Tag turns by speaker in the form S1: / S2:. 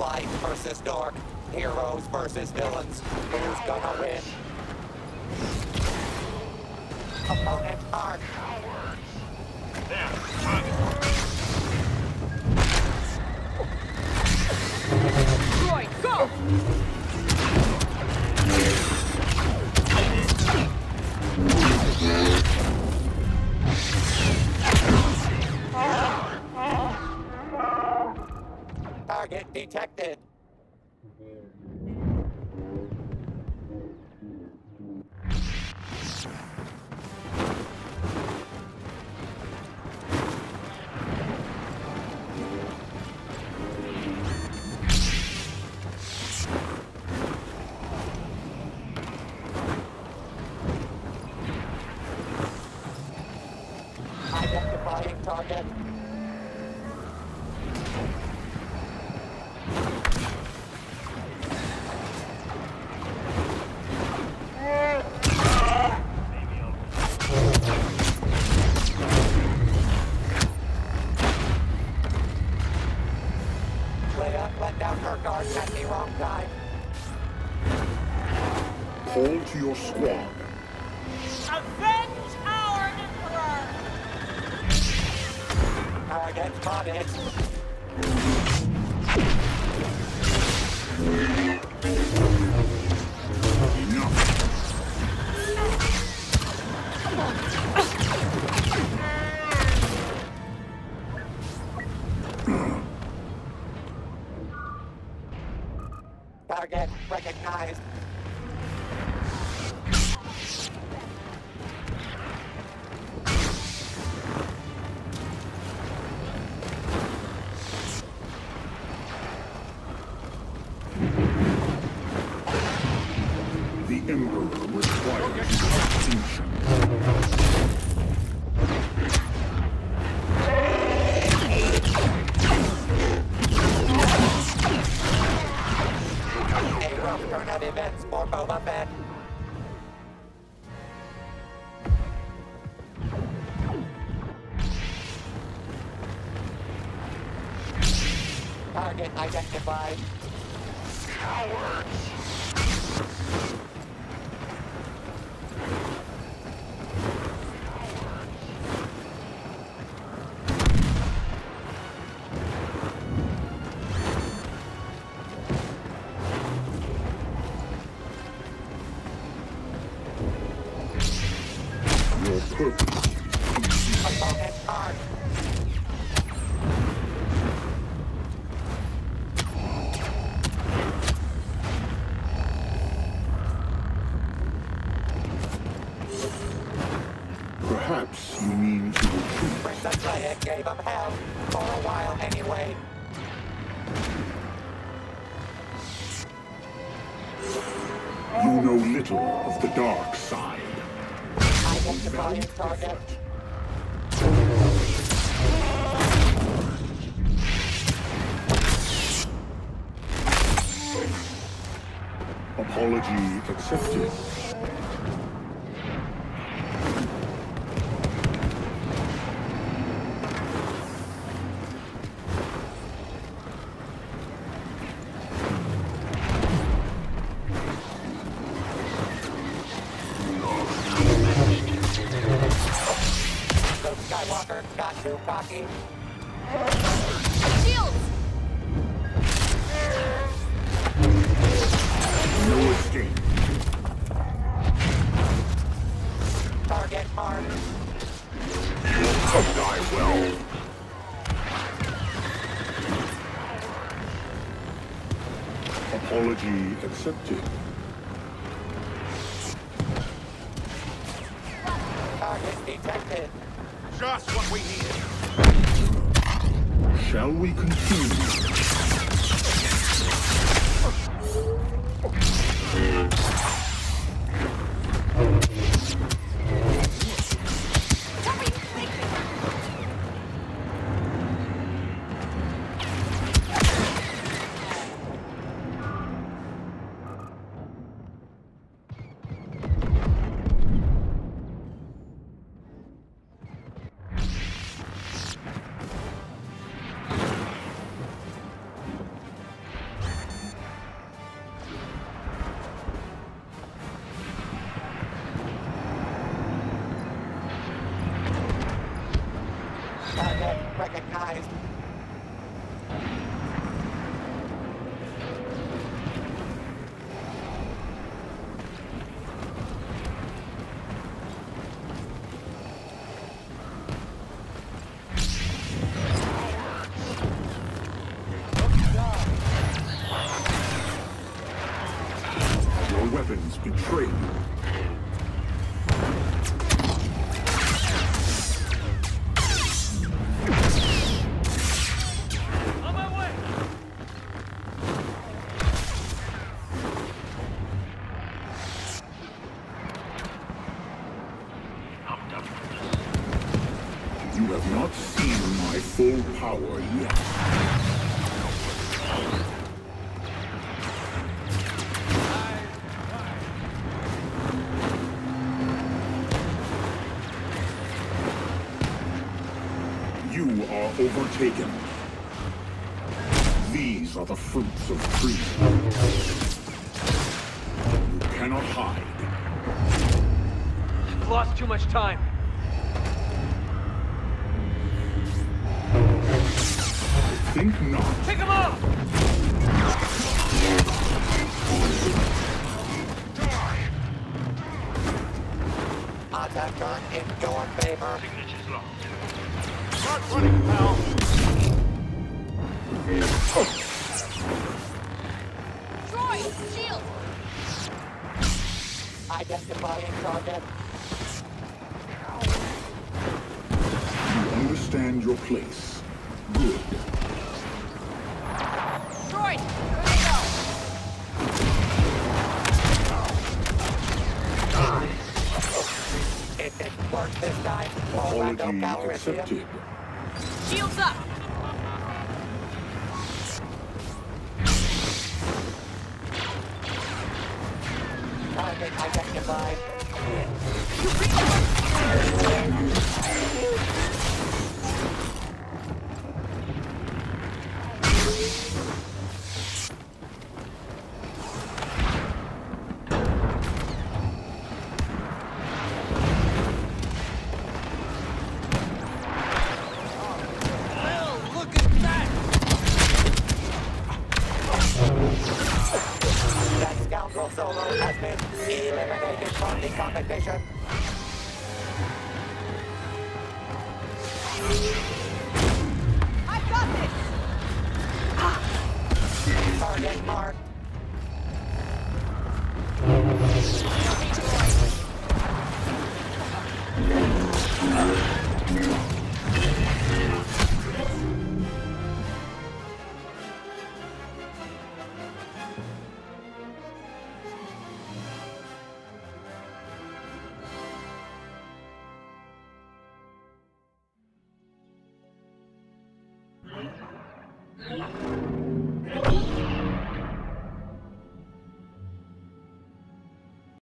S1: Light versus dark. Heroes versus villains. Who's gonna win? Opponent arc.
S2: Troy, go!
S1: Detected. Identifying target. Let down her guard at the wrong time.
S3: Call to your squad.
S2: Avenge our Emperor!
S1: Target spotted.
S3: Enough.
S1: Target recognized.
S3: The Emperor requires extinction.
S1: Target identified.
S3: Purpose.
S1: Opponent arc. Hell. For a while anyway.
S3: You know little of the dark side.
S1: Identifying target.
S3: Apology accepted.
S2: Shields!
S3: No escape.
S1: Target marked.
S3: Die well. Apology accepted.
S1: Target detected.
S4: Just what we needed.
S3: Shall we continue? Your weapons betray you. Are overtaken. These are the fruits of freedom. You cannot hide.
S5: I've lost too much time.
S3: I think not.
S5: Pick him up!
S1: Attack turn in your favor.
S4: Start running, pal.
S2: Troy, shield.
S1: Identifying target.
S3: You understand your place. Good.
S2: Troy, here go.
S1: It didn't work this time. Orlando
S3: Apology
S1: Calrissian.
S3: accepted.
S2: Shields up.
S1: Target identified.
S5: Well,
S1: solo has been eliminated from the competition.